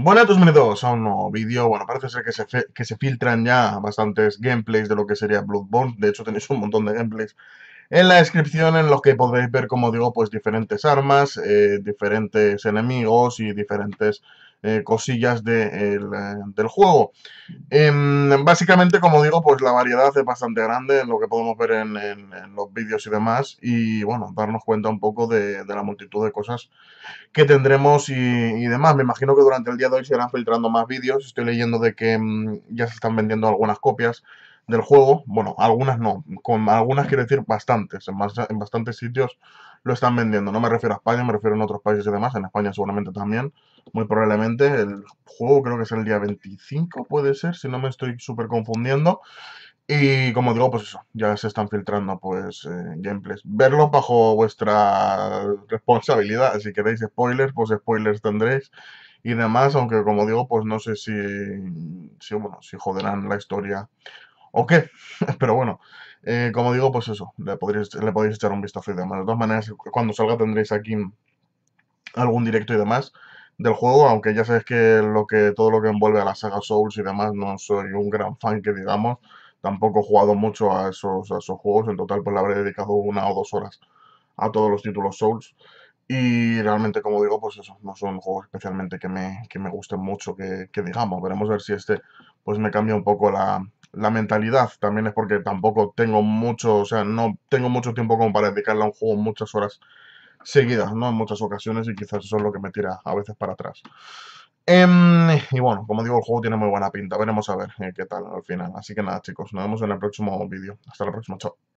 Buenas bienvenidos a un nuevo vídeo. Bueno, parece ser que se, que se filtran ya bastantes gameplays de lo que sería Bloodborne. De hecho, tenéis un montón de gameplays en la descripción en los que podréis ver, como digo, pues diferentes armas, eh, diferentes enemigos y diferentes eh, cosillas eh, del juego. Em, básicamente, como digo, pues la variedad es bastante grande en lo que podemos ver en, los vídeos y demás. Y bueno, darnos cuenta un poco de, la multitud de cosas que tendremos y, demás. Me imagino que durante el día de hoy se irán filtrando más vídeos. Estoy leyendo de que mm, ya se están vendiendo algunas copias del juego. Bueno, algunas no. Con algunas quiero decir bastantes. En, en bastantes sitios lo están vendiendo. No me refiero a España, me refiero a otros países y demás. En España seguramente también muy probablemente. El juego creo que es el día 25, puede ser, si no me estoy súper confundiendo. Y como digo, pues eso, ya se están filtrando pues eh, gameplays. Verlos bajo vuestra responsabilidad. Si queréis spoilers, pues spoilers tendréis y demás, aunque como digo, pues no sé si, si, bueno, si joderán la historia o qué. Pero bueno, eh, como digo, pues eso, le le podéis echar un vistazo y demás. De todas maneras, cuando salga tendréis aquí algún directo y demás del juego, aunque ya sabes que, lo que todo lo que envuelve a la saga Souls y demás, no soy un gran fan que digamos, tampoco he jugado mucho a esos, a esos juegos, en total pues le habré dedicado una o dos horas a todos los títulos Souls. Y realmente, como digo, pues eso, no son juegos especialmente que me, que me gusten mucho, que, que digamos. Veremos a ver si este pues me cambia un poco la, la mentalidad. También es porque tampoco tengo mucho, o sea, no tengo mucho tiempo como para dedicarle a un juego muchas horas seguidas, ¿no? En muchas ocasiones y quizás eso es lo que me tira a veces para atrás. Em, y bueno, como digo, el juego tiene muy buena pinta. Veremos a ver eh, qué tal al final. Así que nada, chicos, nos vemos en el próximo vídeo. Hasta la próxima, chao.